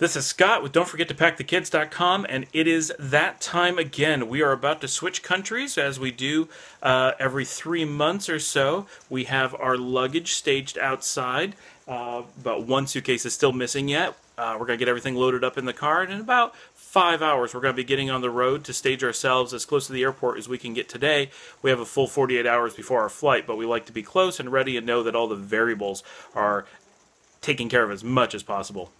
This is Scott with Don't Forget to Pack the Kids.com, and it is that time again. We are about to switch countries as we do uh, every three months or so. We have our luggage staged outside, uh, but one suitcase is still missing yet. Uh, we're going to get everything loaded up in the car, and in about five hours, we're going to be getting on the road to stage ourselves as close to the airport as we can get today. We have a full 48 hours before our flight, but we like to be close and ready and know that all the variables are taken care of as much as possible.